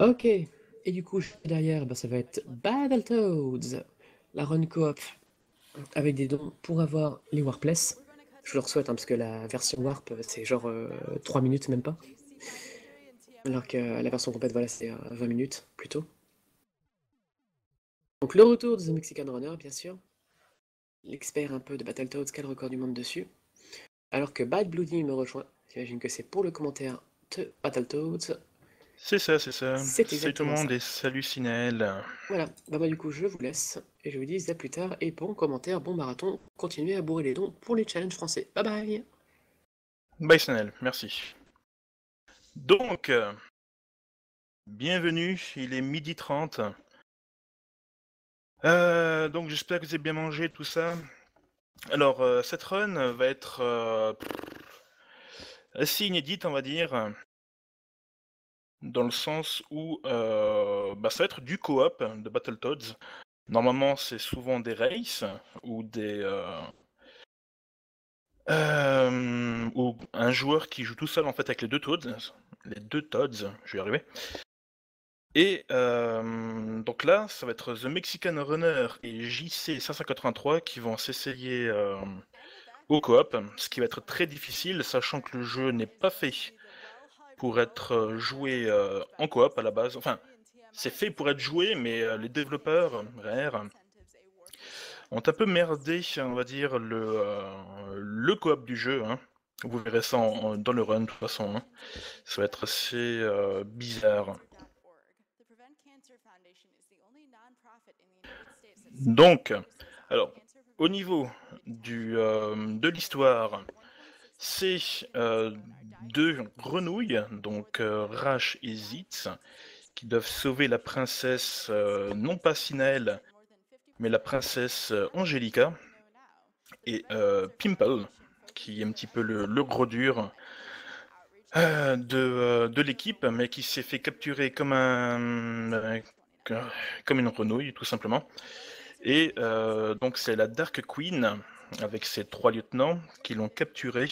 Ok, et du coup, derrière, bah, ça va être Battletoads, la run coop avec des dons pour avoir les Warpless. Je leur souhaite, hein, parce que la version Warp, c'est genre 3 euh, minutes, même pas. Alors que la version complète, voilà, c'est 20 euh, minutes, plutôt. Donc le retour de The Mexican Runner, bien sûr. L'expert un peu de Battletoads, quel record du monde dessus. Alors que Bad Bloody me rejoint. J'imagine que c'est pour le commentaire de Battletoads. C'est ça, c'est ça. C'est tout le monde et salut Voilà, bah moi du coup je vous laisse et je vous dis à plus tard et bon commentaire, bon marathon, continuez à bourrer les dons pour les challenges français. Bye bye Bye Sinel, merci. Donc, euh, bienvenue, il est midi 30. Euh, donc j'espère que vous avez bien mangé tout ça. Alors, euh, cette run va être assez inédite, on va dire dans le sens où euh, bah, ça va être du coop de Battletoads. Normalement, c'est souvent des races ou des. Euh, euh, ou un joueur qui joue tout seul en fait avec les deux Toads. Les deux Toads, je vais y arriver. Et donc là, ça va être The Mexican Runner et JC 583 qui vont s'essayer au coop, ce qui va être très difficile, sachant que le jeu n'est pas fait pour être euh, joué euh, en coop à la base. Enfin, c'est fait pour être joué, mais euh, les développeurs, Rare, ont un peu merdé, on va dire, le, le coop du jeu. Hein. Vous verrez ça dans le run, de toute façon. Hein. Ça va être assez bizarre. Donc, alors, au niveau du, de l'histoire, c'est deux grenouilles, donc euh, Rash et Zitz, qui doivent sauver la princesse, euh, non pas Sinael, mais la princesse euh, Angelica, et Pimple, qui est un petit peu le, gros dur de, de l'équipe, mais qui s'est fait capturer comme, un, comme une grenouille, tout simplement. Et donc c'est la Dark Queen, avec ses trois lieutenants, qui l'ont capturé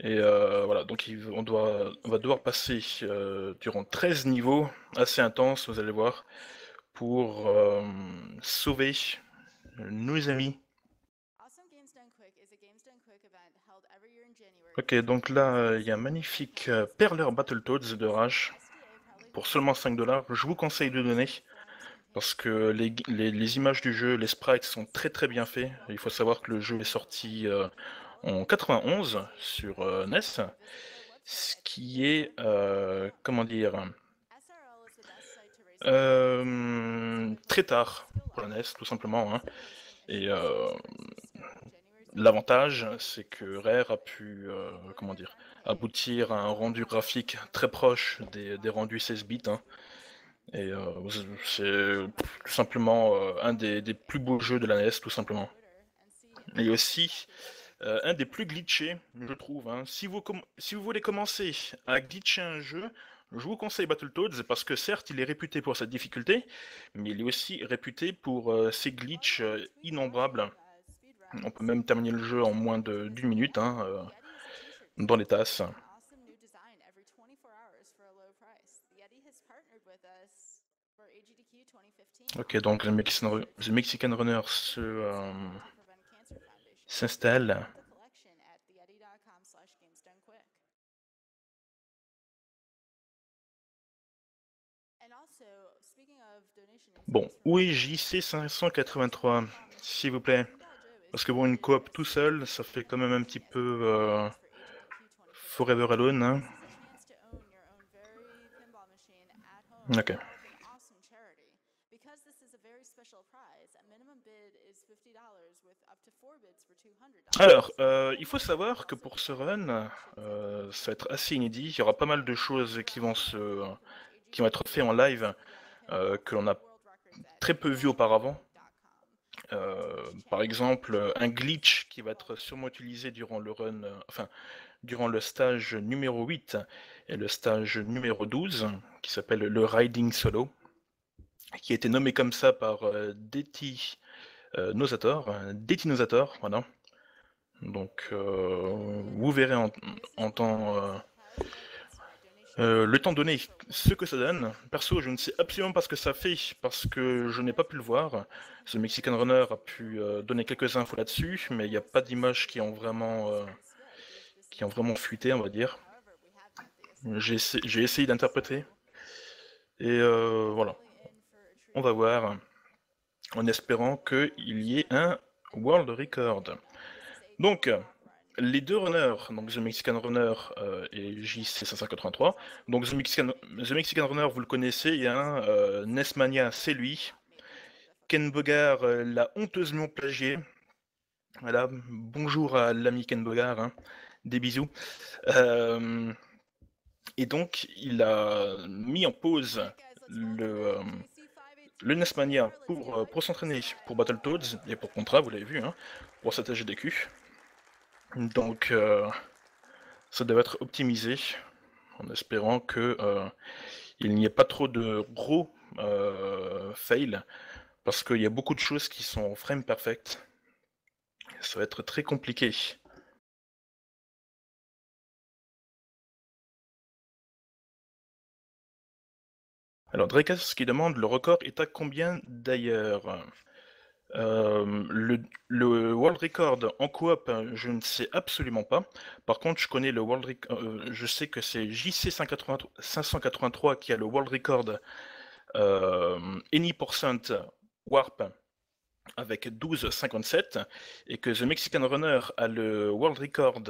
et euh, voilà, donc on, doit, on va devoir passer euh, durant 13 niveaux assez intenses, vous allez voir, pour euh, sauver nos amis. Ok, donc là, il y a un magnifique Perler Battletoads de Rage pour seulement 5 dollars. Je vous conseille de donner parce que les, images du jeu, les sprites sont très très bien faits. Il faut savoir que le jeu est sorti en 91 sur euh, NES, ce qui est, euh, comment dire, euh, très tard pour la NES, tout simplement. Hein. Et l'avantage, c'est que Rare a pu, comment dire, aboutir à un rendu graphique très proche des, rendus 16 bits. Hein. Et c'est tout simplement un des, plus beaux jeux de la NES, tout simplement. Et aussi, euh, un des plus glitchés, je trouve. Hein. Si, vous si vous voulez commencer à glitcher un jeu, je vous conseille Battletoads parce que certes, il est réputé pour sa difficulté, mais il est aussi réputé pour euh, ses glitches euh, innombrables. On peut même terminer le jeu en moins d'une minute hein, dans les tasses. Ok, donc le Mexican, Runner se, s'installe. Bon, où est JC 583, s'il vous plaît Parce que bon, une coop tout seul, ça fait quand même un petit peu euh, Forever Alone. Hein. Ok. Alors, euh, il faut savoir que pour ce run, euh, ça va être assez inédit. Il y aura pas mal de choses qui vont, se, qui être faites en live euh, que l'on a très peu vu auparavant. par exemple, un glitch qui va être sûrement utilisé durant le run, enfin, durant le stage numéro 8 et le stage numéro 12, qui s'appelle le Riding Solo, qui a été nommé comme ça par Deti Nosator, Detinosator, voilà. Donc, euh, vous verrez en, temps, euh, Euh, le temps donné, ce que ça donne, perso, je ne sais absolument pas ce que ça fait parce que je n'ai pas pu le voir. Ce Mexican Runner a pu donner quelques infos là-dessus, mais il n'y a pas d'images qui ont vraiment qui ont vraiment fuité, on va dire. J'ai essayé d'interpréter et voilà. On va voir en espérant qu'il y ait un world record. Donc, les deux runners, donc The Mexican Runner euh, et JC583. Donc The Mexican, Mexican Runner, vous le connaissez, il y un euh, Nesmania, c'est lui. Ken Bogard euh, l'a honteusement plagié. Voilà, bonjour à l'ami Ken Bogard, hein. des bisous. et donc, il a mis en pause le, Nesmania pour, pour s'entraîner pour Battletoads et pour Contra, vous l'avez vu, hein, pour s'attacher des culs. Donc, euh, ça doit être optimisé en espérant que euh, il n'y ait pas trop de gros euh, fails parce qu'il y a beaucoup de choses qui sont frame perfect. Ça va être très compliqué. Alors Drakas qui demande le record est à combien d'ailleurs? Euh, le, world record en coop, je ne sais absolument pas. Par contre, je connais le world record, euh, je sais que c'est JC583 qui a le world record euh, any percent warp avec 12,57 et que The Mexican Runner a le world record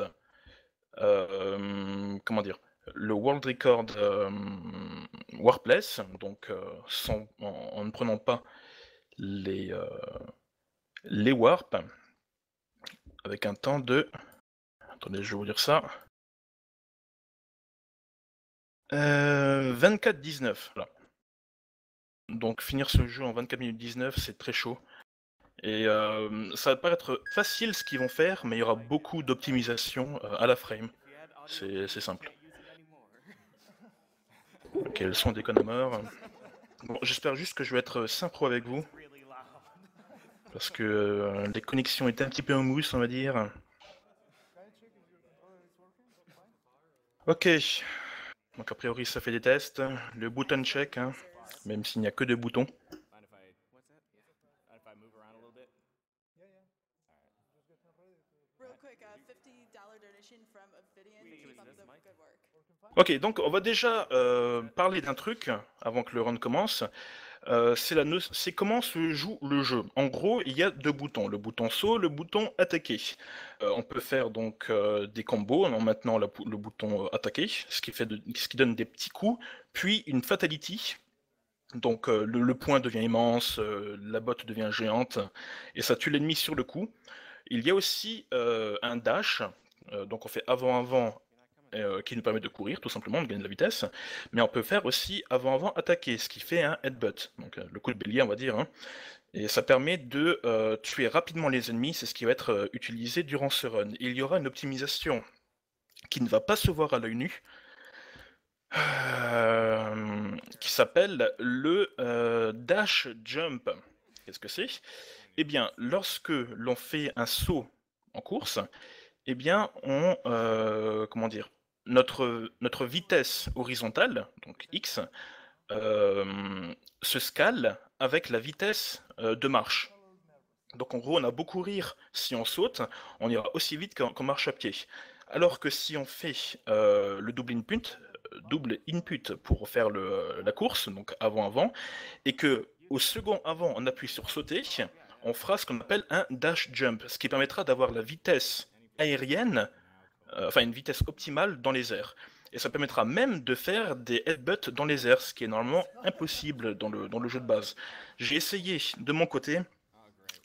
comment dire le world record warpless donc sans, en, ne prenant pas les, euh, les warp avec un temps de. Attendez, je vais vous dire ça. 24-19. Euh, Donc finir ce jeu en 24 minutes 19, c'est très chaud. Et euh, ça va paraître facile ce qu'ils vont faire, mais il y aura beaucoup d'optimisation à la frame. C'est simple. Ok, le son des Bon, J'espère juste que je vais être synchro avec vous parce que euh, les connexions étaient un petit peu en mousse, on va dire. Ok. Donc a priori ça fait des tests. Le button check, hein, même s'il n'y a que deux boutons. Ok, donc on va déjà euh, parler d'un truc avant que le run commence. Euh, c'est comment se joue le jeu. En gros, il y a deux boutons, le bouton saut, le bouton attaquer. Euh, on peut faire donc euh, des combos en maintenant le bouton attaquer, ce qui, fait ce qui donne des petits coups, puis une fatality. Donc le, point devient immense, la botte devient géante, et ça tue l'ennemi sur le coup. Il y a aussi un dash, donc on fait avant-avant euh, qui nous permet de courir tout simplement, de gagner de la vitesse, mais on peut faire aussi avant-avant attaquer, ce qui fait un headbutt, donc euh, le coup de bélier on va dire, hein. et ça permet de euh, tuer rapidement les ennemis, c'est ce qui va être utilisé durant ce run. il y aura une optimisation qui ne va pas se voir à l'œil nu, qui s'appelle le dash jump. Qu'est-ce que c'est? Eh bien, lorsque l'on fait un saut en course, eh bien, on, comment dire, notre, notre vitesse horizontale, donc x, euh, se scale avec la vitesse euh, de marche. Donc en gros, on a beau courir, si on saute, on ira aussi vite qu'on marche à pied. Alors que si on fait euh, le double input, double input pour faire le, la course, donc avant-avant, et que au second avant, on appuie sur sauter, on fera ce qu'on appelle un dash jump, ce qui permettra d'avoir la vitesse aérienne enfin une vitesse optimale dans les airs. Et ça permettra même de faire des headbutts dans les airs, ce qui est normalement impossible dans le, jeu de base. J'ai essayé de mon côté,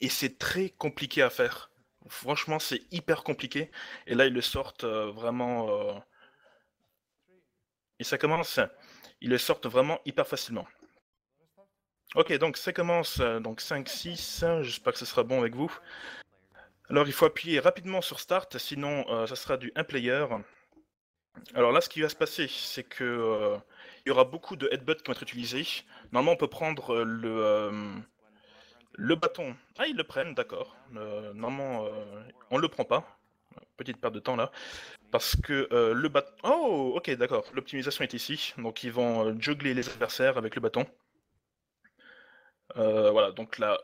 et c'est très compliqué à faire. Franchement, c'est hyper compliqué. Et là, ils le sortent euh, vraiment... Euh, et ça commence... Ils le sortent vraiment hyper facilement. Ok, donc ça commence, donc 5, 6, j'espère que ce sera bon avec vous. Alors il faut appuyer rapidement sur Start, sinon euh, ça sera du 1 player. Alors là, ce qui va se passer, c'est que euh, il y aura beaucoup de headbutts qui vont être utilisés. Normalement, on peut prendre euh, le, bâton. Ah, ils le prennent, d'accord. normalement, on le prend pas. Petite perte de temps là. Parce que le bâton... Oh, ok, d'accord. L'optimisation est ici. Donc ils vont juggler les adversaires avec le bâton. voilà, donc là...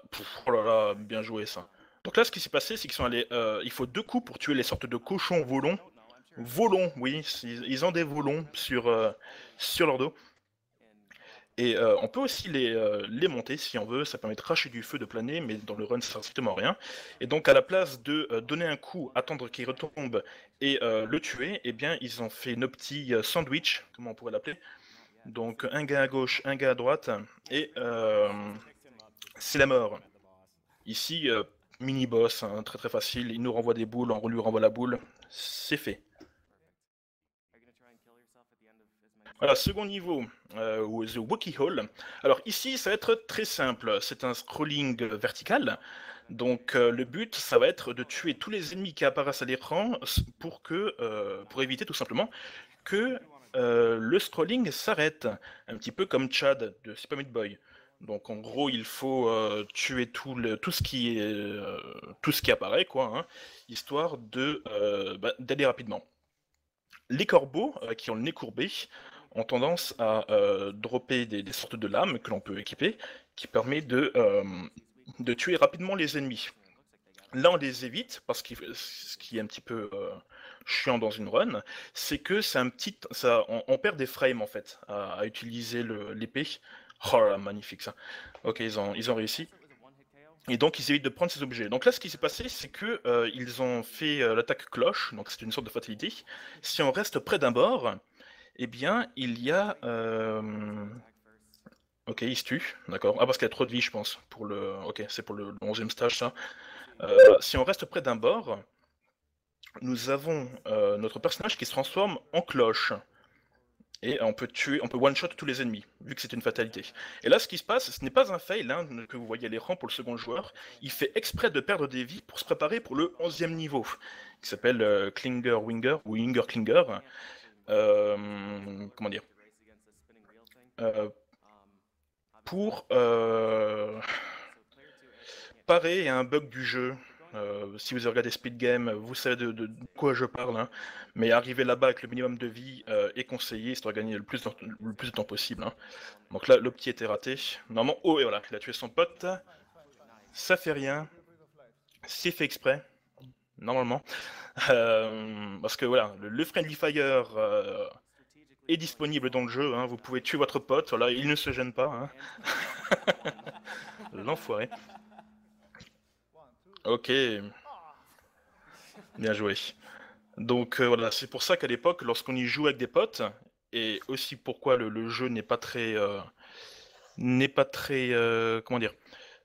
oh là là, bien joué ça. Donc là, ce qui s'est passé, c'est qu'ils sont allés... il faut deux coups pour tuer les sortes de cochons volons. Volons, oui. Ils ont des volons sur, sur leur dos. Et euh, on peut aussi les, euh, les, monter si on veut, ça permet de cracher du feu, de planer, mais dans le run ça sert strictement rien. Et donc à la place de euh, donner un coup, attendre qu'il retombe et le tuer, eh bien ils ont fait nos petits sandwich, comment on pourrait l'appeler. Donc un gars à gauche, un gars à droite, et c'est la mort. Ici, mini-boss, hein, très très facile, il nous renvoie des boules, on lui renvoie la boule, c'est fait. Voilà, second niveau, euh, The Wookie Hall. Alors ici, ça va être très simple. C'est un scrolling vertical. Donc euh, le but, ça va être de tuer tous les ennemis qui apparaissent à l'écran pour euh, pour éviter tout simplement que le scrolling s'arrête. Un petit peu comme Chad de Super Meat Boy. Donc en gros, il faut tuer tout, le, tout, ce qui est, tout ce qui apparaît, quoi, hein, histoire de bah, d'aller rapidement. Les corbeaux qui ont le nez courbé ont tendance à euh, dropper des, sortes de lames que l'on peut équiper, qui permet de, euh, de tuer rapidement les ennemis. Là, on les évite, parce que ce qui est un petit peu euh, chiant dans une run, c'est que c'est un petit, ça, on, perd des frames en fait à, utiliser l'épée. Oh là, magnifique ça. Ok, ils ont, ils ont réussi. Et donc ils évitent de prendre ces objets. Donc là, ce qui s'est passé, c'est que ils ont fait l'attaque cloche, donc c'est une sorte de fatalité. Si on reste près d'un bord, eh bien, il y a... Euh, ok, il se tue, d'accord. Ah, parce qu'il y a trop de vie, je pense. Pour le... Ok, c'est pour le 11e stage, ça. Euh, si on reste près d'un bord, nous avons euh, notre personnage qui se transforme en cloche. Et on peut tuer, on peut one-shot tous les ennemis, vu que c'est une fatalité. Et là, ce qui se passe, ce n'est pas un fail hein, que vous voyez à l'écran pour le second joueur. Il fait exprès de perdre des vies pour se préparer pour le 11e niveau, qui s'appelle Klinger Winger, ou Winger Klinger. Euh, comment dire? Euh, pour euh, parer à un bug du jeu. Si vous regardé Speed Game, vous savez de, quoi je parle. Hein. Mais arriver là-bas avec le minimum de vie est conseillé, histoire de gagner le plus, le plus de temps possible. Hein. Donc là, le petit était raté. Normalement, oh et voilà, il a tué son pote. Ça fait rien. C'est fait exprès normalement. Euh, parce que voilà, le, Friendly Fire euh, est disponible dans le jeu, hein. vous pouvez tuer votre pote, voilà, il ne se gêne pas. L'enfoiré. Ok. Bien joué. Donc euh, voilà, c'est pour ça qu'à l'époque, lorsqu'on y joue avec des potes, et aussi pourquoi le, jeu n'est pas très... n'est pas très... comment dire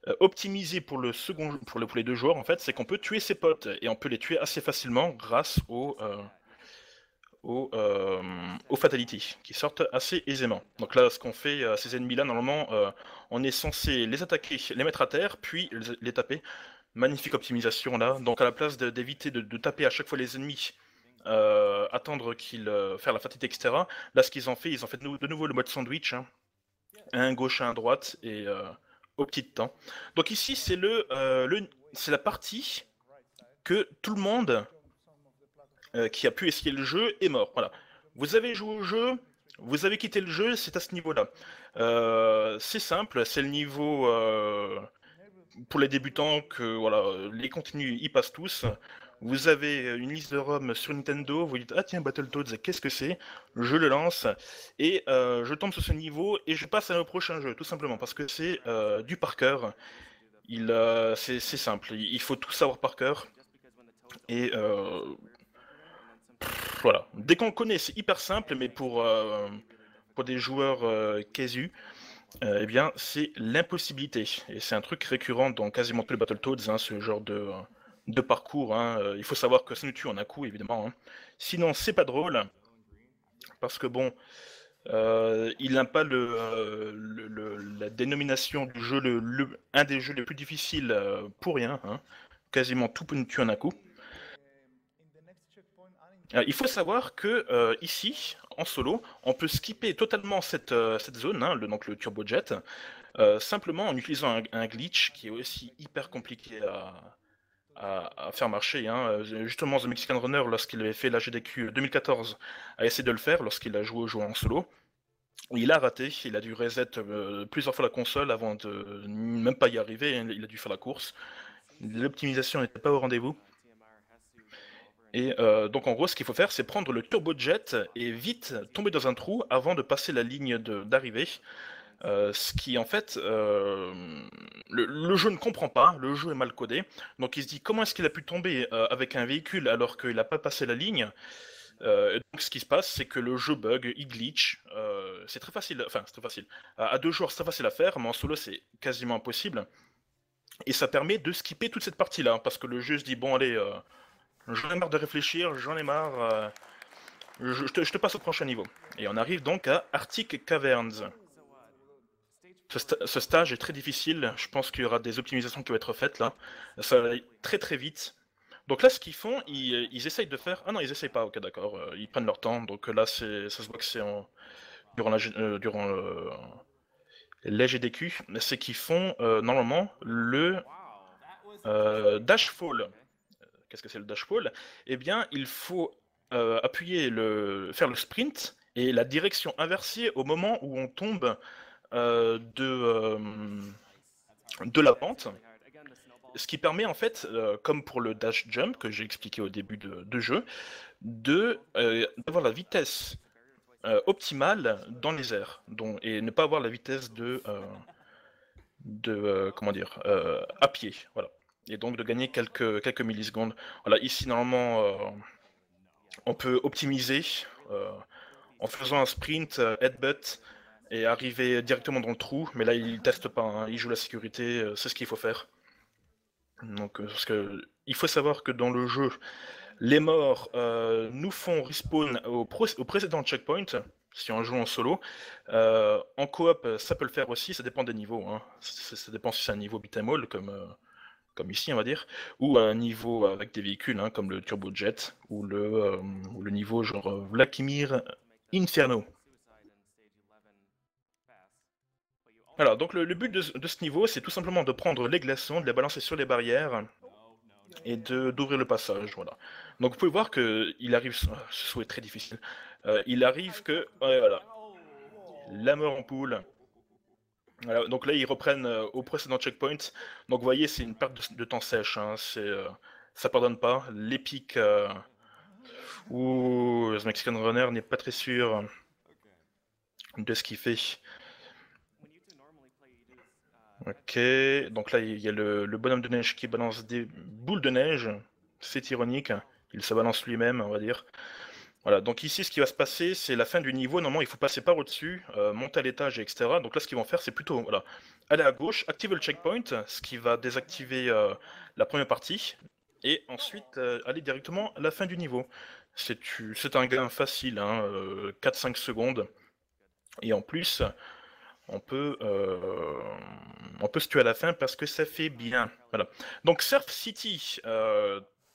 euh, optimisé pour le second pour, le, pour les deux joueurs en fait, c'est qu'on peut tuer ses potes et on peut les tuer assez facilement grâce aux euh, aux, euh, fatalities qui sortent assez aisément. Donc là, ce qu'on fait à ces ennemis-là, normalement, on est censé les attaquer, les mettre à terre, puis les, taper. Magnifique optimisation là. Donc à la place d'éviter de, taper à chaque fois les ennemis, attendre qu'ils fassent la fatalité, etc. Là, ce qu'ils ont fait, ils ont fait de, nouveau le mode sandwich, hein. un gauche, un droite, et au petit temps. Donc ici, c'est le, euh, la partie que tout le monde euh, qui a pu essayer le jeu est mort. Voilà. Vous avez joué au jeu, vous avez quitté le jeu, c'est à ce niveau-là. Euh, c'est simple, c'est le niveau pour les débutants que voilà, les contenus y passent tous. Vous avez une liste de ROM sur Nintendo, vous dites Ah tiens, Battletoads, qu'est-ce que c'est? Je le lance et euh, je tombe sur ce niveau et je passe à un prochain jeu, tout simplement, parce que c'est euh, du par cœur. Il, euh, c'est, simple, il faut tout savoir par cœur. Et voilà. Dès qu'on connaît, c'est hyper simple, mais pour, pour des joueurs eh bien, c'est l'impossibilité. Et c'est un truc récurrent dans quasiment tous les Battletoads, hein, ce genre de parcours. Hein. Euh, il faut savoir que ça nous tue en un coup, évidemment. Hein. Sinon, c'est pas drôle. Parce que bon, euh, il n'a pas euh, la dénomination du jeu, le, un des jeux les plus difficiles pour rien. Hein. Quasiment tout peut nous tuer en un coup. il faut savoir que ici, solo, on peut skipper totalement cette, cette zone, le, donc le turbojet, simplement en utilisant un, glitch qui est aussi hyper compliqué à, faire marcher. Hein. Justement, The Mexican Runner, lorsqu'il avait fait la GDQ 2014, a essayé de le faire lorsqu'il a joué au jeu en solo. Il a raté, il a dû reset plusieurs fois la console avant de même pas y arriver, hein. il a dû faire la course. L'optimisation n'était pas au rendez-vous. Et euh, donc en gros, ce qu'il faut faire, c'est prendre le turbojet et vite tomber dans un trou avant de passer la ligne d'arrivée. Euh, ce qui en fait, euh, le, jeu ne comprend pas, le jeu est mal codé, donc il se dit comment est-ce qu'il a pu tomber avec un véhicule alors qu'il n'a pas passé la ligne? donc ce qui se passe, c'est que le jeu bug, il glitch. c'est très facile, enfin c'est très facile. À, deux joueurs, c'est très facile à faire, mais en solo, c'est quasiment impossible. Et ça permet de skipper toute cette partie-là, parce que le jeu se dit bon allez. J'en ai marre de réfléchir, j'en ai marre. Euh, je, te, passe au prochain niveau. Et on arrive donc à Arctic Caverns. Ce, stage est très difficile. Je pense qu'il y aura des optimisations qui vont être faites là. Ça va très très vite. Donc là, ce qu'ils font, ils, essayent de faire. Ah non, ils essayent pas. Ok, d'accord. Euh, ils prennent leur temps. Donc là, ça se voit que c'est durant la euh, durant GDQ. C'est qu'ils font normalement le dash fall qu'est-ce que c'est le dash fall Eh bien, il faut euh, appuyer le, faire le sprint et la direction inversée au moment où on tombe euh, de, euh, de la pente. Ce qui permet en fait, comme pour le dash jump que j'ai expliqué au début de, jeu, de d'avoir la vitesse optimale dans les airs, donc, et ne pas avoir la vitesse de de comment dire à pied. Voilà et donc de gagner quelques, quelques millisecondes. Voilà, ici normalement euh, on peut optimiser euh, en faisant un sprint euh, headbutt et arriver directement dans le trou, mais là il teste pas, hein. il joue la sécurité, c'est ce qu'il faut faire. Donc parce que il faut savoir que dans le jeu, les morts nous font respawn au, précédent checkpoint, si on joue en solo. en coop, ça peut le faire aussi, ça dépend des niveaux. Hein. Ça, dépend si c'est un niveau beat'em comme, comme ici on va dire, ou un niveau avec des véhicules hein, comme le turbojet ou le, euh, ou le niveau genre euh, Vladimir Inferno. Alors donc le, but de, ce niveau c'est tout simplement de prendre les glaçons, de les balancer sur les barrières et d'ouvrir le passage. Voilà. Donc vous pouvez voir que il arrive, ce souhait très difficile, euh, il arrive que, voilà, la mort en poule, donc là, ils reprennent euh, au précédent checkpoint. Donc vous voyez, c'est une perte de, temps sèche. Hein. Euh, ça pardonne pas. L'épique euh, ou le Mexican Runner n'est pas très sûr de ce qu'il fait. Ok, donc là il y a le, bonhomme de neige qui balance des boules de neige. C'est ironique. Il se balance lui-même, on va dire. Voilà, donc ici, ce qui va se passer, c'est la fin du niveau. Normalement, il faut passer par au-dessus, euh, monter à l'étage, etc. Donc là, ce qu'ils vont faire, c'est plutôt voilà, aller à gauche, activer le checkpoint, ce qui va désactiver euh, la première partie, et ensuite euh, aller directement à la fin du niveau. C'est un gain facile, hein, 4-5 secondes. Et en plus, on peut, on peut se tuer à la fin parce que ça fait bien. Voilà. Donc Surf City,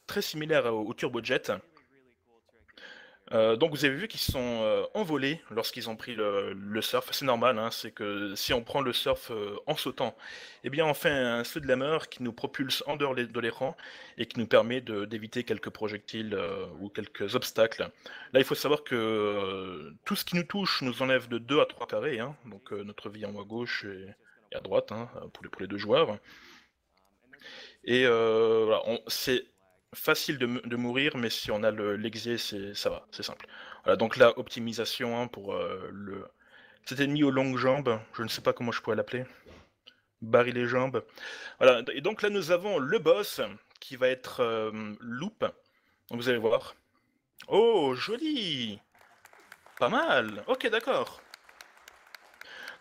très similaire au, au Turbojet. Euh, donc vous avez vu qu'ils sont euh, envolés lorsqu'ils ont pris le, surf. C'est normal, hein, c'est que si on prend le surf euh, en sautant, eh bien on fait un saut de la mer qui nous propulse en dehors de l'écran et qui nous permet d'éviter quelques projectiles ou quelques obstacles. Là il faut savoir que tout ce qui nous touche nous enlève de 2 à 3 carrés, hein. donc notre vie en haut à gauche et, à droite hein, pour, les, pour, les, deux joueurs. Et voilà, c'est facile de, mourir, mais si on a l'exé, ça va, c'est simple. Voilà, donc là, optimisation hein, pour euh, le cet ennemi aux longues jambes, je ne sais pas comment je pourrais l'appeler. Barry les jambes. Voilà, et donc là, nous avons le boss qui va être euh, Loop. Vous allez voir. Oh, joli Pas mal Ok, d'accord.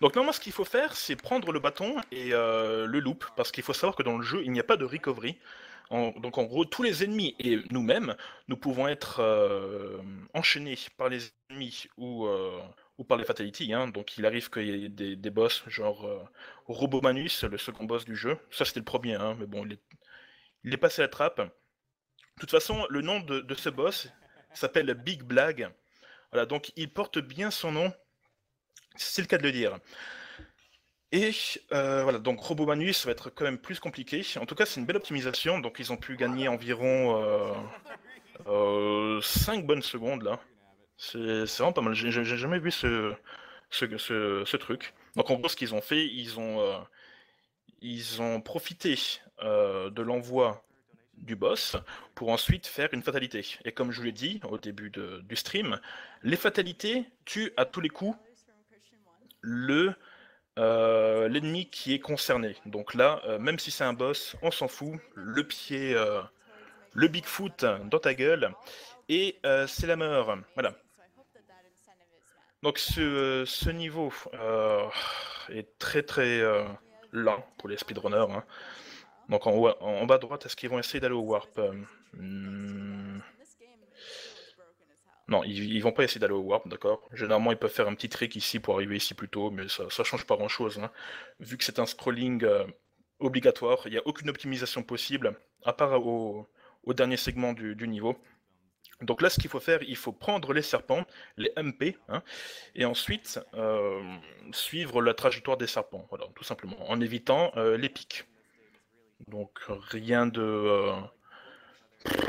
Donc normalement, ce qu'il faut faire, c'est prendre le bâton et euh, le loop, parce qu'il faut savoir que dans le jeu, il n'y a pas de recovery donc en gros, tous les ennemis et nous-mêmes, nous pouvons être euh, enchaînés par les ennemis ou, euh, par les fatalities. Hein. Donc il arrive qu'il y ait des, boss, genre euh, Robomanus, le second boss du jeu. Ça c'était le premier, hein, mais bon, il est, passé à la trappe. De toute façon, le nom de, de ce boss s'appelle Big Blag. Voilà, donc il porte bien son nom, c'est le cas de le dire. Et euh, voilà, donc Robo Manu, ça va être quand même plus compliqué. En tout cas, c'est une belle optimisation, donc ils ont pu gagner environ euh, 5 euh, bonnes secondes là. C'est vraiment pas mal. J'ai jamais vu ce, ce, ce, truc. Donc en gros, ce qu'ils ont fait, ils ont, euh, ils ont profité de l'envoi du boss pour ensuite faire une fatalité. Et comme je vous l'ai dit au début du stream, les fatalités tuent à tous les coups le euh, l'ennemi qui est concerné. Donc là, euh, même si c'est un boss, on s'en fout. Le pied, euh, le Bigfoot dans ta gueule. Et c'est la mort. Voilà. Donc ce, niveau est très très lent pour les speedrunners. Hein. Donc en, en bas à droite, est-ce qu'ils vont essayer d'aller au warp hmm. Non, ils, vont pas essayer d'aller au warp, d'accord. Généralement, ils peuvent faire un petit trick ici pour arriver ici plus tôt, mais ça, ça change pas grand-chose. Hein. Vu que c'est un scrolling euh, obligatoire, il n'y a aucune optimisation possible, à part au, dernier segment du, niveau. Donc là, ce qu'il faut faire, il faut prendre les serpents, les MP, hein, et ensuite euh, suivre la trajectoire des serpents, voilà, tout simplement, en évitant euh, les pics. Donc rien de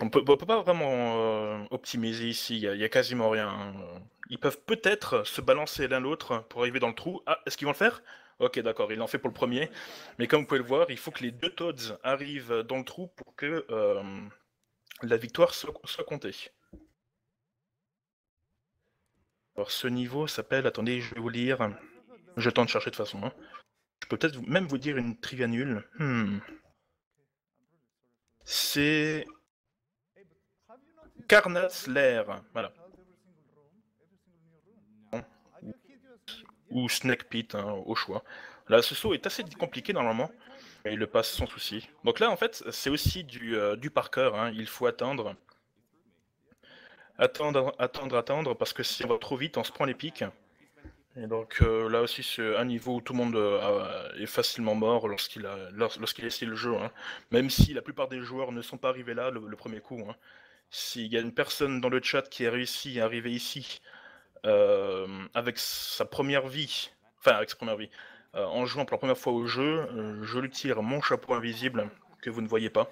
on peut, peut pas vraiment euh, optimiser ici, il y, a quasiment rien. Hein. Ils peuvent peut-être se balancer l'un l'autre pour arriver dans le trou. Ah, est-ce qu'ils vont le faire? Ok, d'accord, il en fait pour le premier. Mais comme vous pouvez le voir, il faut que les deux Toads arrivent dans le trou pour que euh, la victoire soit, comptée. Alors ce niveau s'appelle, attendez, je vais vous lire. Je tente de chercher de façon. Hein. Je peux peut-être même vous dire une trivia nulle. Hmm. C'est l'air, voilà. Ou Snake Pit, hein, au choix. Là, ce saut est assez compliqué normalement, mais il le passe sans souci. Donc là, en fait, c'est aussi du, euh, par cœur, hein. il faut attendre. Attendre, attendre, attendre, parce que si on va trop vite, on se prend les pics. Et donc euh, là aussi, c'est un niveau où tout le monde euh, est facilement mort lorsqu'il a, lorsqu'il le jeu. Hein. Même si la plupart des joueurs ne sont pas arrivés là le, premier coup. S'il y a une personne dans le chat qui a réussi à arriver ici euh, avec sa première vie, enfin avec sa première vie, euh, en jouant pour la première fois au jeu, euh, je lui tire mon chapeau invisible que vous ne voyez pas.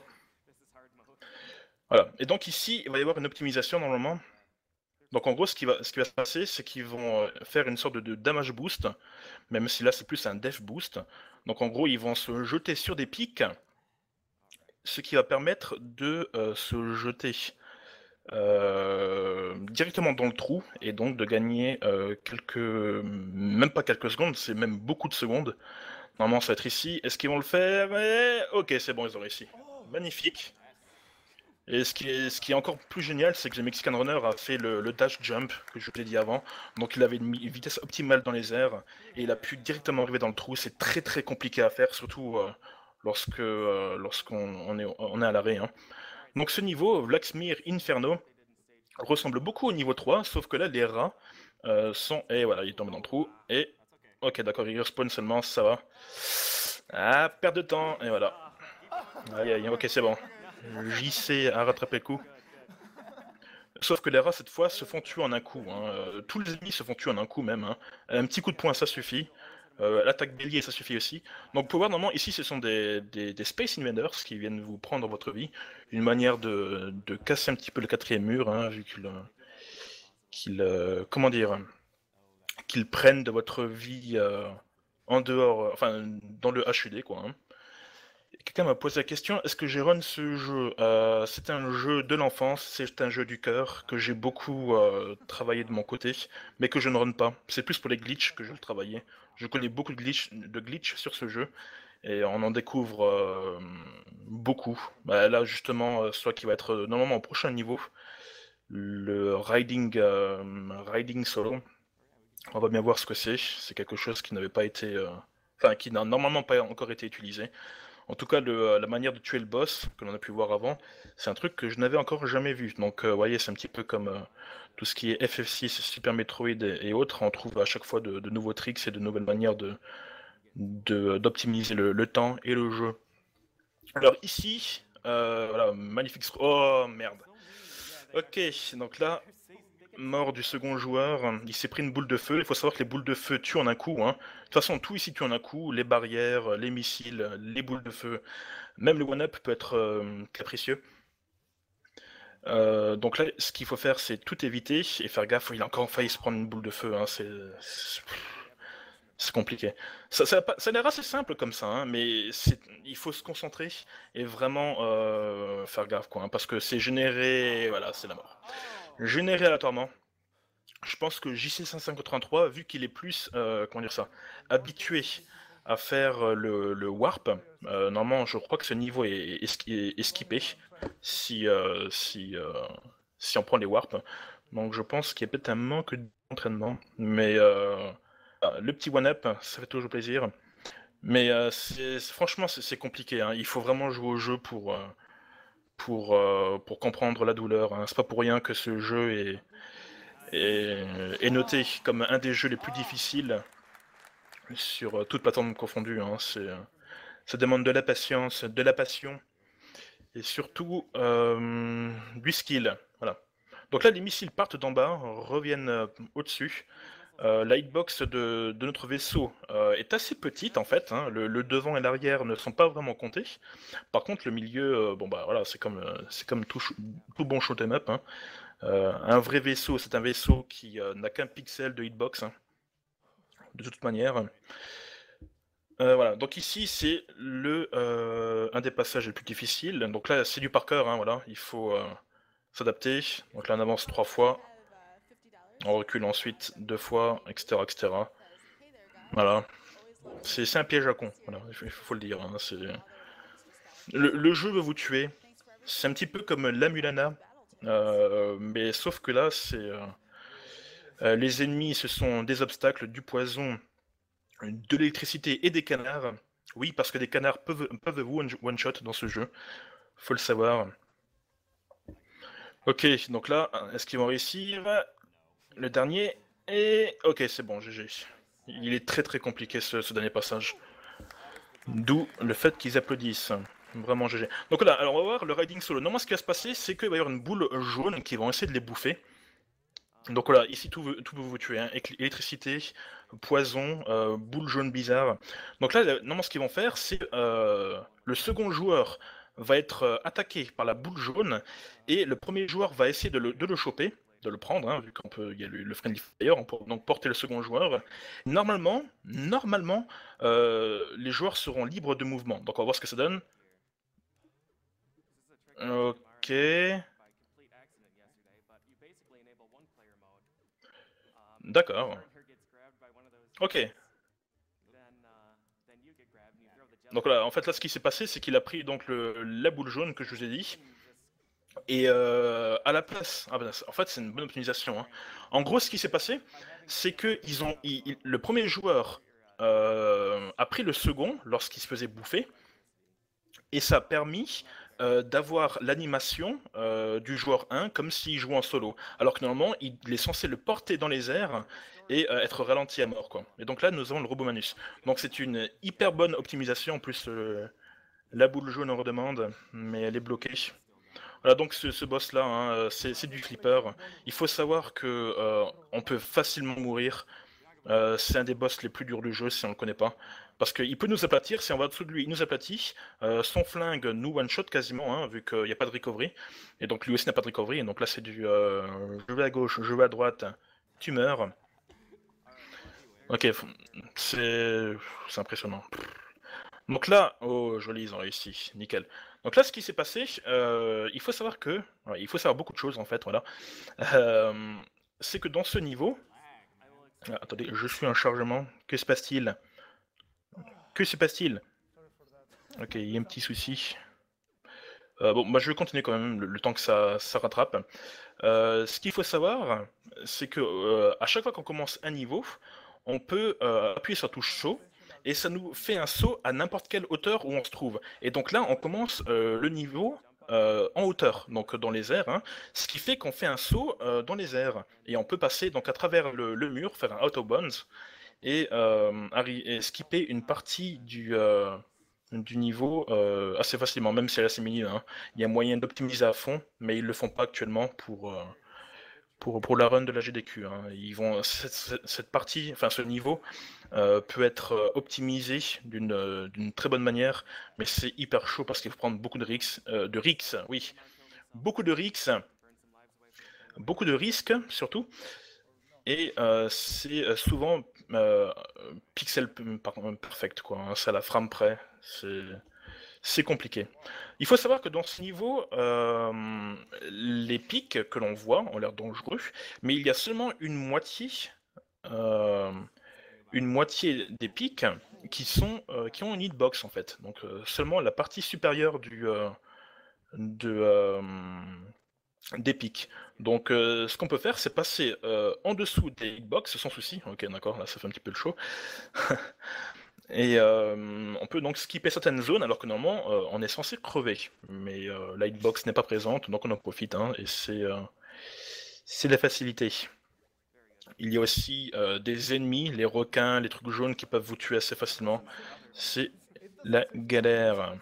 Voilà. Et donc ici, il va y avoir une optimisation normalement. Donc en gros, ce qui va, ce qui va se passer, c'est qu'ils vont faire une sorte de, damage boost, même si là c'est plus un def boost. Donc en gros, ils vont se jeter sur des pics, ce qui va permettre de se jeter euh, directement dans le trou et donc de gagner euh, quelques, même pas quelques secondes, c'est même beaucoup de secondes. Normalement, ça va être ici. Est-ce qu'ils vont le faire? Ok, c'est bon, ils ont réussi. Magnifique. Et ce qui, est, encore plus génial, c'est que le Mexican Runner a fait le, dash jump que je vous l'ai dit avant. Donc il avait une vitesse optimale dans les airs et il a pu directement arriver dans le trou. C'est très très compliqué à faire, surtout euh, lorsque lorsqu'on est, on est à l'arrêt. Hein. Donc ce niveau, Vlaxmir Inferno, ressemble beaucoup au niveau 3, sauf que là, les rats euh, sont... Et voilà, ils tombent dans le trou. Et... Ok, d'accord, ils respawnent seulement, ça va. Ah, perte de temps, et voilà. Aïe, aïe, ok, c'est bon. JC a rattrapé le coup. Sauf que les rats, cette fois, se font tuer en un coup. Hein. Euh, tous les ennemis se font tuer en un coup même. Hein. Un petit coup de poing, ça suffit. Euh, l'attaque bélier, ça suffit aussi. Donc, pour voir, normalement, ici, ce sont des, Space Invaders qui viennent vous prendre votre vie. Une manière de, casser un petit peu le quatrième mur, hein, vu qu'ils. Euh, comment dire Qu'ils prennent de votre vie euh, en dehors. Enfin, dans le HUD, quoi. Hein. Quelqu'un m'a posé la question est-ce que j'ai run ce jeu? C'est un jeu de l'enfance, c'est un jeu du cœur que j'ai beaucoup travaillé de mon côté, mais que je ne run pas. C'est plus pour les glitches que je le travaillais. Je connais beaucoup de glitch, sur ce jeu et on en découvre euh, beaucoup. Bah, là, justement, euh, soit qui va être euh, normalement au prochain niveau, le riding, riding solo. On va bien voir ce que c'est. C'est quelque chose qui n'avait pas été, enfin, qui n'a normalement pas encore été utilisé. En tout cas, la manière de tuer le boss, que l'on a pu voir avant, c'est un truc que je n'avais encore jamais vu. Donc, vous voyez, c'est un petit peu comme tout ce qui est FF6, Super Metroid et, autres, on trouve à chaque fois de, nouveaux tricks et de nouvelles manières d'optimiser le, temps et le jeu. Alors ici, euh, voilà, magnifique. Oh merde. Ok, donc là, mort du second joueur. Il s'est pris une boule de feu. Il faut savoir que les boules de feu tuent en un coup. Hein. De toute façon, tout ici tue en un coup. Les barrières, les missiles, les boules de feu. Même le one-up peut être euh, capricieux. Euh, donc là, ce qu'il faut faire, c'est tout éviter et faire gaffe. Il a encore failli se prendre une boule de feu. Hein. C'est c'est compliqué. Ça, ça, a l'air assez simple comme ça, hein, mais il faut se concentrer et vraiment euh, faire gaffe, quoi, hein, parce que c'est généré, voilà, c'est la mort. Généré aléatoirement. Je pense que JC553, vu qu'il est plus, euh, comment dire ça, habitué à faire le, warp, euh, normalement, je crois que ce niveau est, est, skippé si, si, si on prend les warps. Donc je pense qu'il y a peut-être un manque d'entraînement, mais le petit one-up, ça fait toujours plaisir. Mais euh, franchement, c'est compliqué. Hein. Il faut vraiment jouer au jeu pour, euh, pour, euh, pour comprendre la douleur. Hein. C'est pas pour rien que ce jeu est, noté comme un des jeux les plus difficiles sur toute plateforme confondue. Hein. Ça demande de la patience, de la passion et surtout du skill. Voilà. Donc là, les missiles partent d'en bas, reviennent au-dessus. Euh, la hitbox de, notre vaisseau euh, est assez petite en fait. Hein. Le, devant et l'arrière ne sont pas vraiment comptés. Par contre, le milieu, euh, bon bah voilà, c'est comme tout, bon shoot 'em up. Hein. un vrai vaisseau, c'est un vaisseau qui n'a qu'un pixel de hitbox. Hein. De toute manière. voilà, donc ici c'est le un des passages les plus difficiles. Donc là c'est du par cœur, voilà, il faut s'adapter. Donc là on avance trois fois, on recule ensuite deux fois, etc. Voilà. C'est un piège à con, il faut le dire. Hein, le, jeu veut vous tuer. C'est un petit peu comme l'Amulana, euh, mais sauf que là, c'est... Euh, euh, les ennemis, ce sont des obstacles, du poison, de l'électricité et des canards. Oui, parce que des canards peuvent, peuvent vous one-shot dans ce jeu. Faut le savoir. Ok, donc là, est-ce qu'ils vont réussir? Le dernier. Et ok, c'est bon, GG. Il est très très compliqué ce, dernier passage. D'où le fait qu'ils applaudissent. Vraiment GG. Donc là, alors on va voir le riding solo. Normalement, ce qui va se passer, c'est qu'il va y avoir une boule jaune qui va essayer de les bouffer. Donc voilà, ici tout tout vous tuer. Hein. Électricité, poison, euh, boule jaune bizarre. Donc là, normalement, ce qu'ils vont faire, c'est euh, le second joueur va être euh, attaqué par la boule jaune et le premier joueur va essayer de le choper de le prendre, hein, vu qu'on peut, il y a le, le friendly fire, on peut donc porter le second joueur. Normalement, normalement, euh, les joueurs seront libres de mouvement. Donc on va voir ce que ça donne. Ok. D'accord. Ok. Donc là, en fait, là, ce qui s'est passé, c'est qu'il a pris donc la boule jaune que je vous ai dit. Et euh, à la place, ah ben, en fait, c'est une bonne optimisation. Hein. En gros, ce qui s'est passé, c'est que ils ont, le premier joueur euh, a pris le second lorsqu'il se faisait bouffer, et ça a permis euh, d'avoir l'animation du joueur 1 comme s'il jouait en solo. Alors que normalement, il est censé le porter dans les airs et être ralenti à mort. Quoi. Et donc là, nous avons le robot Manus. Donc c'est une hyper bonne optimisation. En plus, la boule jaune en redemande, mais elle est bloquée. Voilà, donc ce, boss-là, hein, euh, c'est du flipper. Il faut savoir que euh, on peut facilement mourir. Euh, c'est un des boss les plus durs du jeu si on le connaît pas. Parce qu'il peut nous aplatir, si on va dessous de lui, il nous aplatit. son flingue nous one-shot quasiment, hein, vu qu'il n'y a pas de recovery. Et donc lui aussi n'a pas de recovery. Et donc là c'est du je vais à gauche, je vais à droite, tu meurs. Ok, c'est impressionnant. Donc là, oh joli, ils ont réussi, nickel. Donc là, ce qui s'est passé, euh, il faut savoir que, il faut savoir beaucoup de choses en fait, voilà. Euh, c'est que dans ce niveau, ah, attendez, je suis un chargement. Que se passe-t-il? Que se passe-t-il? Ok, il y a un petit souci. Euh, bon, moi je vais continuer quand même le, temps que ça, ça rattrape. ce qu'il faut savoir, c'est que à chaque fois qu'on commence un niveau, on peut appuyer sur la touche saut et ça nous fait un saut à n'importe quelle hauteur où on se trouve. Et donc là, on commence euh, le niveau euh, en hauteur, donc dans les airs, hein. ce qui fait qu'on fait un saut euh, dans les airs. Et on peut passer donc à travers le, mur, faire un out et, et, skipper une partie du, niveau assez facilement, même si elle est assez mini. Hein. Il y a moyen d'optimiser à fond, mais ils le font pas actuellement pour, pour, la run de la GDQ. hein. Ils vont, cette, partie, enfin ce niveau, euh, peut être euh, optimisé d'une euh, d'une très bonne manière, mais c'est hyper chaud parce qu'il faut prendre beaucoup de risques, euh, de oui, beaucoup de risques, beaucoup de risques surtout, et c'est souvent pixel perfect quoi, hein, c'est la frame près, c'est c'est compliqué. Il faut savoir que dans ce niveau, euh, les pics que l'on voit ont l'air dangereux, mais il y a seulement une moitié, euh, une moitié des pics qui sont euh, qui ont une hitbox en fait. Donc seulement la partie supérieure du de des pics. Donc ce qu'on peut faire, c'est passer en dessous des hitbox sans souci. Ok, d'accord, là ça fait un petit peu le show. Et euh, on peut donc skipper certaines zones alors que normalement euh, on est censé crever. Mais euh, la hitbox n'est pas présente, donc on en profite hein, et c'est c'est la facilité. Il y a aussi des ennemis, les requins, les trucs jaunes qui peuvent vous tuer assez facilement. C'est la galère.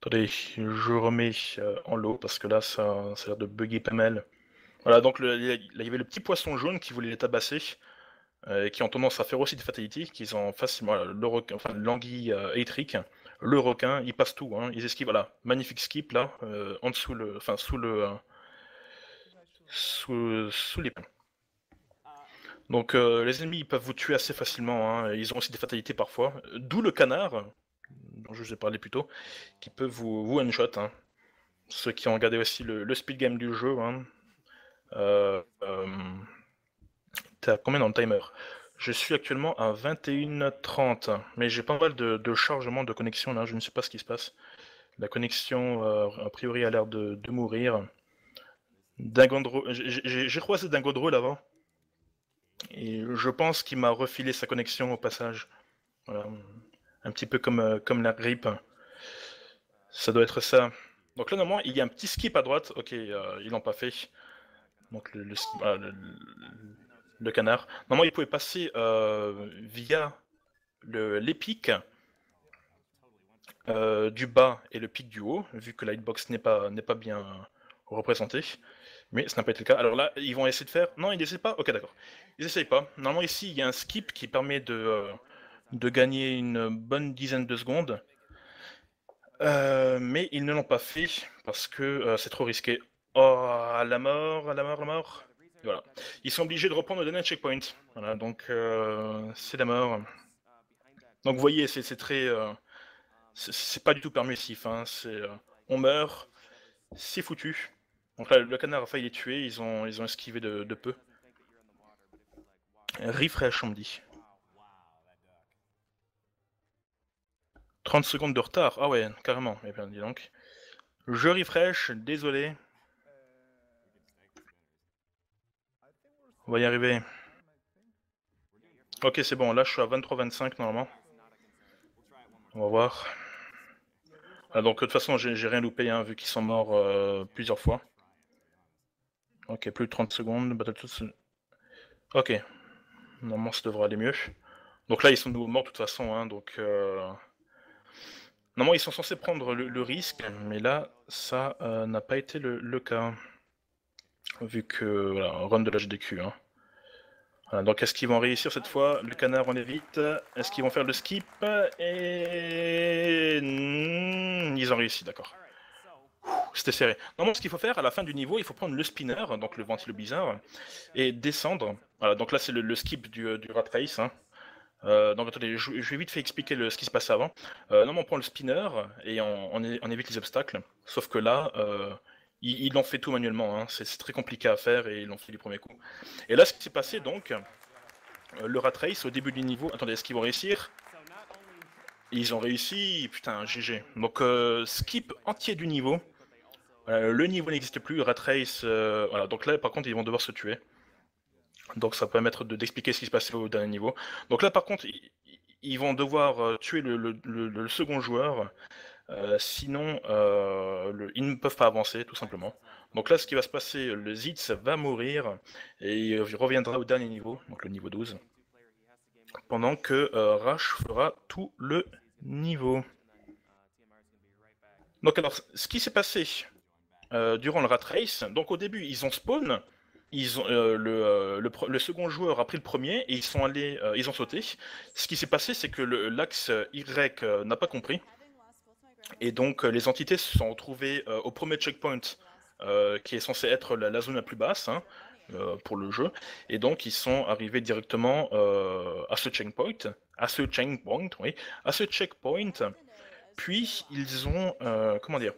Attendez, je remets en l'eau parce que là ça, ça a l'air de bugger pas mal. Voilà, donc le- il y avait le petit poisson jaune qui voulait les tabasser euh, qui ont tendance à faire aussi des fatalities, qu'ils ont facilement le requin, enfin l'anguille euh, le requin, ils passent tout, hein, ils esquivent, voilà, magnifique skip là, euh, en dessous le, enfin sous le, euh, sous, sous les ponts. Donc euh, les ennemis peuvent vous tuer assez facilement, hein, ils ont aussi des fatalités parfois, d'où le canard, dont je vous ai parlé plus tôt, qui peut vous, one shot. Hein. Ceux qui ont regardé aussi le, le speed game du jeu, T'es à combien dans le timer? Je suis actuellement à 21h30, mais j'ai pas mal de, chargement de connexion là, je ne sais pas ce qui se passe. La connexion, euh, a priori, a l'air de, de mourir. J'ai- croisé Dingodro là-bas, et je pense qu'il m'a refilé sa connexion au passage. Voilà. Un petit peu comme, euh, comme la grippe. Ça doit être ça. Donc là, normalement, il y a un petit skip à droite. Ok, euh, ils l'ont pas fait. Donc le, le, voilà, le- le- canard. Normalement, il pouvait passer euh, via le- les pics euh, du bas et le pic du haut, vu que la hitbox n'est pas, pas bien représentée. Mais ce n'a pas été le cas. Alors là, ils vont essayer de faire... Non, ils n'essaient pas Ok, d'accord. Ils n'essayent pas. Normalement, ici, il y a un skip qui permet de, euh, de gagner une bonne dizaine de secondes. Mais ils ne l'ont pas fait parce que c'est trop risqué. Oh, à la mort, à la mort, à la mort. Voilà. Ils sont obligés de reprendre le dernier checkpoint. Donc euh, c'est la mort. Donc vous voyez, c'est très... euh, c'est- pas du tout permissif. Hein. euh, on meurt, c'est foutu. Donc là, le canard a failli les tuer, ils ont, ils ont esquivé de, de peu. Refresh, on me dit. 30 secondes de retard. Ah ouais, carrément. Eh bien, dis donc. Je refresh, désolé. On va y arriver. Ok, c'est bon. Là, je suis à 23-25 normalement. On va voir. Ah, donc, de toute façon, j'ai rien loupé, hein, vu qu'ils sont morts euh, plusieurs fois. Ok, plus de 30 secondes. Battletoads. Ok. Normalement, ça devrait aller mieux. Donc là, ils sont de nouveau morts de toute façon. Hein, donc, euh... Normalement, ils sont censés prendre le, risque, mais là, ça euh, n'a pas été le cas. Vu que, voilà, un run de la GDQ. Hein. Voilà, donc, est-ce qu'ils vont réussir cette fois Le canard, on évite. Est-ce qu'ils vont faire le skip? Et. Hmm, Ils ont réussi, d'accord. C'était serré. Normalement, ce qu'il faut faire à la fin du niveau, il faut prendre le spinner, donc le ventilo bizarre, et descendre. Voilà, donc là, c'est le, skip du, euh, du rat race. hein. Euh, donc attendez, je, vais vite fait expliquer ce qui se passe avant. Euh, normalement, on prend le spinner et on évite les obstacles. Sauf que là, euh, ils l'ont fait tout manuellement. hein. C'est très compliqué à faire et ils l'ont fait du premier coup. Et là, ce qui s'est passé, donc, euh, le rat race au début du niveau. Attendez, est-ce qu'ils vont réussir? Ils ont réussi, putain, GG. Donc, euh, skip entier du niveau. Voilà, le niveau n'existe plus, rat race. euh, voilà, donc là, par contre, ils vont devoir se tuer. Donc ça va permettre de- d'expliquer ce qui se passait au dernier niveau. Donc là par contre, ils, vont devoir euh, tuer le, second joueur, euh, sinon euh, ils ne peuvent pas avancer tout simplement. Donc là ce qui va se passer, le Zitz va mourir et il reviendra au dernier niveau, donc le niveau 12, pendant que euh, Rash fera tout le niveau. Donc alors, ce qui s'est passé durant le rat race. Donc au début, ils ont spawn, ils ont, le, le, second joueur a pris le premier et ils sont allés, ils ont sauté. Ce qui s'est passé, c'est que l'axe Y n'a pas compris. Et donc les entités se sont retrouvées au premier checkpoint, qui est censé être la, zone la plus basse. Hein, pour le jeu. Et donc, ils sont arrivés directement à ce checkpoint, à ce checkpoint, oui, à ce checkpoint. Puis, ils ont, comment dire,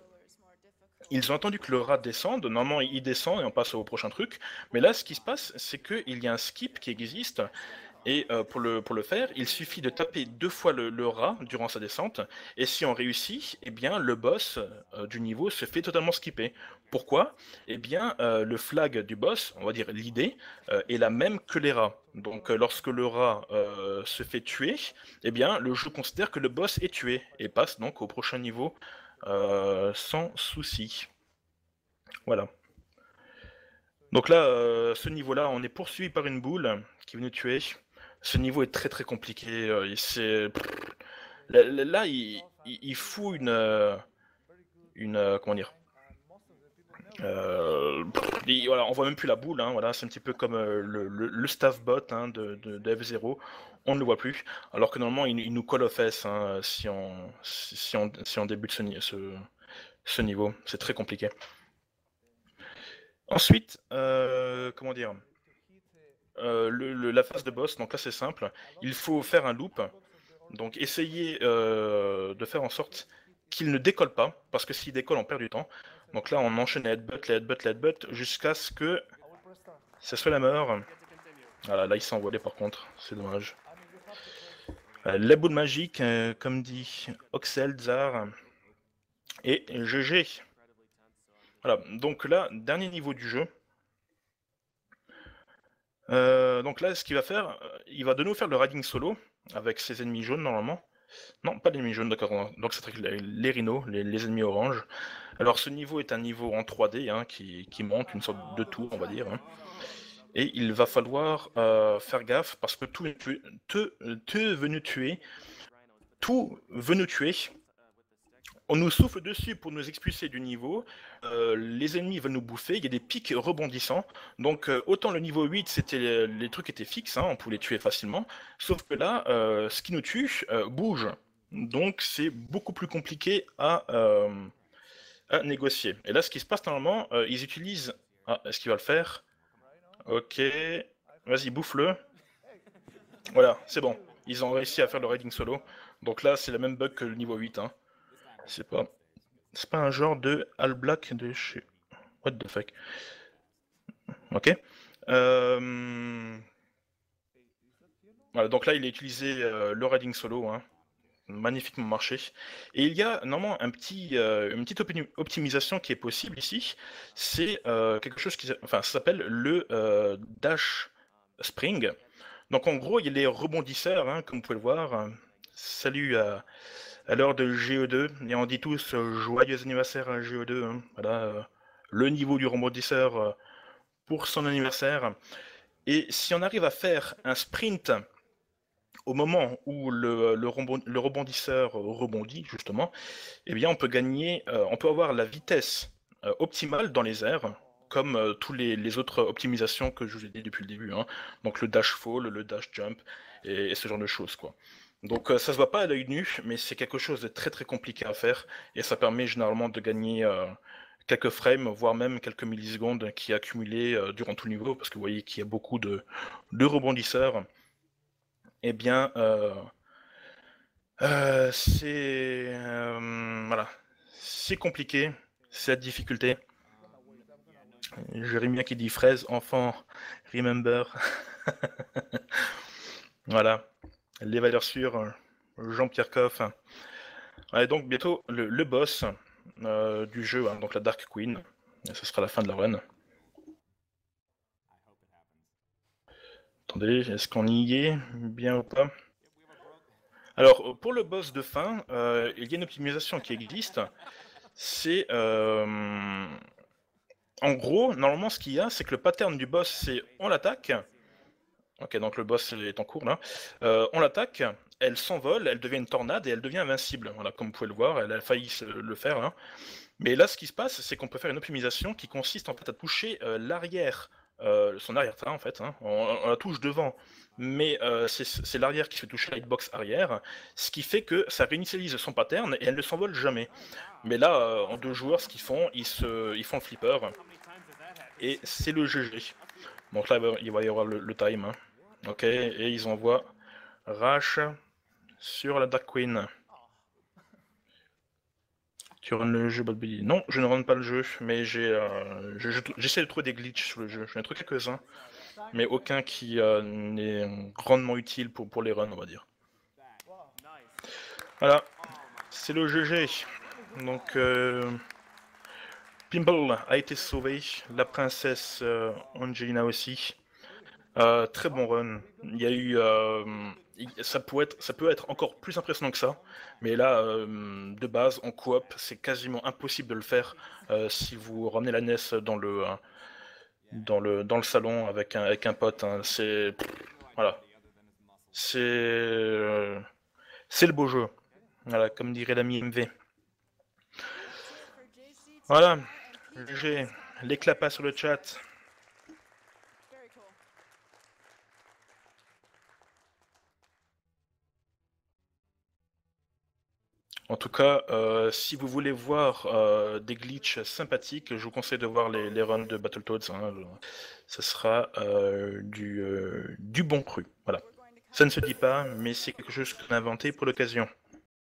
ils ont attendu que le rat descende. Normalement, il descend et on passe au prochain truc. Mais là, ce qui se passe, c'est qu'il y a un skip qui existe. Et euh, pour, le, faire, il suffit de taper deux fois le, rat durant sa descente. Et si on réussit, eh bien, le boss euh, du niveau se fait totalement skipper. Pourquoi? Eh bien, euh, le flag du boss, on va dire l'idée, est la même que les rats. Donc, lorsque le rat se fait tuer, eh bien, le jeu considère que le boss est tué et passe donc au prochain niveau sans souci. Voilà. Donc là, ce niveau-là, on est poursuivi par une boule qui veut nous tuer. Ce niveau est très très compliqué. Euh, là, il, fout une, une comment dire voilà, on voit même plus la boule, hein, voilà, c'est un petit peu comme le, staff bot hein, de, de, F0 on ne le voit plus. Alors que normalement, il, nous colle aux fesses hein, si, on, si, on, si on débute ce, niveau. C'est très compliqué. Ensuite, euh, comment dire euh, La phase de boss, donc là c'est simple. Il faut faire un loop. Donc essayer euh, de faire en sorte qu'il ne décolle pas, parce que s'il décolle, on perd du temps. Donc là, on enchaîne les headbutt, les headbutt, les jusqu'à ce que ça soit la mort. Voilà, là il s'est envolé par contre, c'est dommage. Euh, la boule magique, comme dit Oxel, Zar et GG. Voilà, donc là, dernier niveau du jeu. Euh, donc là, ce qu'il va faire, il va de nouveau faire le riding solo avec ses ennemis jaunes normalement. Non, pas les ennemis jaunes, d'accord. Donc c'est les rhinos, les, ennemis oranges. Alors ce niveau est un niveau en 3D hein, qui, monte, une sorte de tour, on va dire. Hein. Et il va falloir euh, faire gaffe parce que tout, te, te veut nous tuer. Tout veut nous tuer. On nous souffle dessus pour nous expulser du niveau. Euh, les ennemis veulent nous bouffer. Il y a des pics rebondissants. Donc euh, autant le niveau 8, c'était les, trucs étaient fixes, hein, on pouvait les tuer facilement. Sauf que là, ce qui nous tue bouge. Donc c'est beaucoup plus compliqué à, négocier. Et là, ce qui se passe normalement, ils utilisent. Ah, est-ce qu'il va le faire? Ok. Vas-y, bouffe-le. Voilà, c'est bon. Ils ont réussi à faire le raiding solo. Donc là, c'est la même bug que le niveau 8. Hein. C'est pas... C'est pas un genre de All Black de chez... What the fuck? Ok. Euh, voilà, donc là, il a utilisé euh, le raiding solo. Hein magnifiquement marché. Et il y a normalement un petit, euh, une petite optimisation qui est possible ici. C'est quelque chose qui s'appelle le Dash Spring. Donc en gros, il les rebondisseurs, hein, comme vous pouvez le voir. Salut à l'heure de GE2. Et on dit tous joyeux anniversaire à GE2. Hein. Voilà, le niveau du rebondisseur pour son anniversaire. Et si on arrive à faire un sprint au moment où le, rebondisseur rebondit, justement, eh bien, on peut gagner, euh, on peut avoir la vitesse euh, optimale dans les airs, comme euh, tous les, autres optimisations que je vous ai dit depuis le début. Hein. Donc le dash fall, le dash jump et, ce genre de choses, quoi. Donc ça se voit pas à l'œil nu, mais c'est quelque chose de très très compliqué à faire. Et ça permet généralement de gagner quelques frames, voire même quelques millisecondes qui est accumulé durant tout le niveau, parce que vous voyez qu'il y a beaucoup de, rebondisseurs. Eh bien, euh, euh, c'est euh, voilà, c'est compliqué, c'est la difficulté. Jérémie qui dit fraise, enfant, remember. voilà, les valeurs sûres, Jean-Pierre Coff. donc bientôt le, boss du jeu, hein, donc la Dark Queen. ce sera la fin de la run. Attendez, est-ce qu'on y est bien ou pas? Alors, pour le boss de fin, euh, il y a une optimisation qui existe. C'est. Euh, en gros, normalement, ce qu'il y a, c'est que le pattern du boss, c'est on l'attaque. Ok, donc le boss est en cours là. Euh, on l'attaque, elle s'envole, elle devient une tornade et elle devient invincible. Voilà, comme vous pouvez le voir, elle a failli le faire. Hein. Mais là, ce qui se passe, c'est qu'on peut faire une optimisation qui consiste en fait à toucher euh, l'arrière, euh, son arrière-train en fait. Hein. On, la touche devant, mais c'est- l'arrière qui se fait toucher la hitbox arrière, ce qui fait que ça réinitialise son pattern et elle ne s'envole jamais. Mais là, en deux joueurs, ce qu'ils font, ils, font le flipper et c'est le GG. Donc là, il va- y avoir le, le time. hein. Ok, et ils envoient Rash sur la Dark Queen. Tu runs le jeu, Bobby Non, je ne run pas le jeu, mais j'ai, euh, je- je- j'essaie de trouver des glitches sur le jeu. J'en ai trouvé quelques-uns, mais aucun qui euh, n'est grandement utile pour, pour les runs, on va dire. Voilà, c'est le GG. Donc, euh, Pimple a été sauvé, la princesse euh, Angelina aussi. Euh, très bon run. Il y a eu, euh, ça peut être, ça peut être encore plus impressionnant que ça, mais là, euh, de base, en coop, c'est quasiment impossible de le faire si vous ramenez la NES dans le, dans le, dans le salon avec un, avec un pote. hein. C'est, voilà, c'est, c'est le beau jeu. Voilà, comme dirait l'ami MV. Voilà, j'ai l'éclat pas sur le chat. En tout cas, euh, si vous voulez voir euh, des glitches sympathiques, je vous conseille de voir les, runs de Battletoads. Hein. Ce sera euh, du, du bon cru. Voilà. Ça ne se dit pas, mais c'est quelque chose qu'on a inventé pour l'occasion.